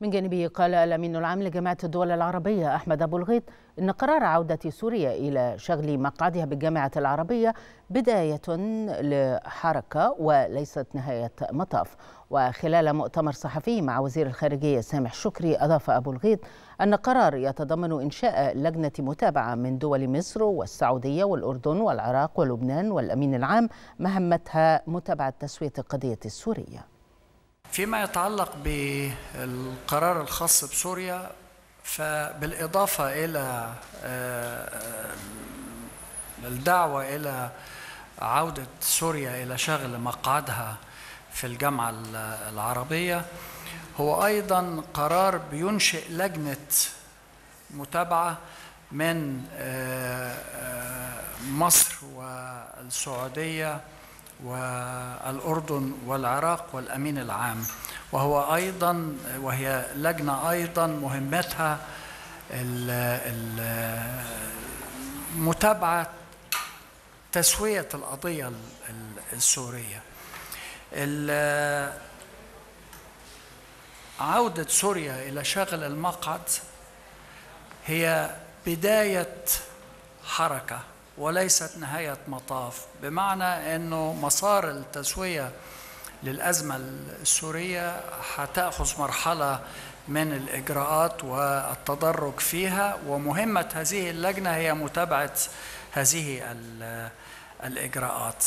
من جانبه قال الأمين العام لجامعة الدول العربية أحمد أبو الغيط إن قرار عودة سوريا إلى شغل مقعدها بالجامعة العربية بداية لحركة وليست نهاية مطاف. وخلال مؤتمر صحفي مع وزير الخارجية سامح شكري أضاف أبو الغيط أن القرار يتضمن إنشاء لجنة متابعة من دول مصر والسعودية والأردن والعراق ولبنان والأمين العام مهمتها متابعة تسوية القضية السورية. فيما يتعلق بالقرار الخاص بسوريا فبالإضافة إلى الدعوة إلى عودة سوريا إلى شغل مقعدها في الجامعة العربية هو أيضا قرار بينشئ لجنة متابعة من مصر والسعودية والأردن والعراق والأمين العام وهو أيضا وهي لجنة أيضا مهمتها متابعة تسوية القضية السورية. عودة سوريا إلى شغل المقعد هي بداية حركة. وليست نهاية مطاف. بمعنى أنه مسار التسوية للأزمة السورية هتأخذ مرحلة من الإجراءات والتدرج فيها ومهمة هذه اللجنة هي متابعة هذه الإجراءات.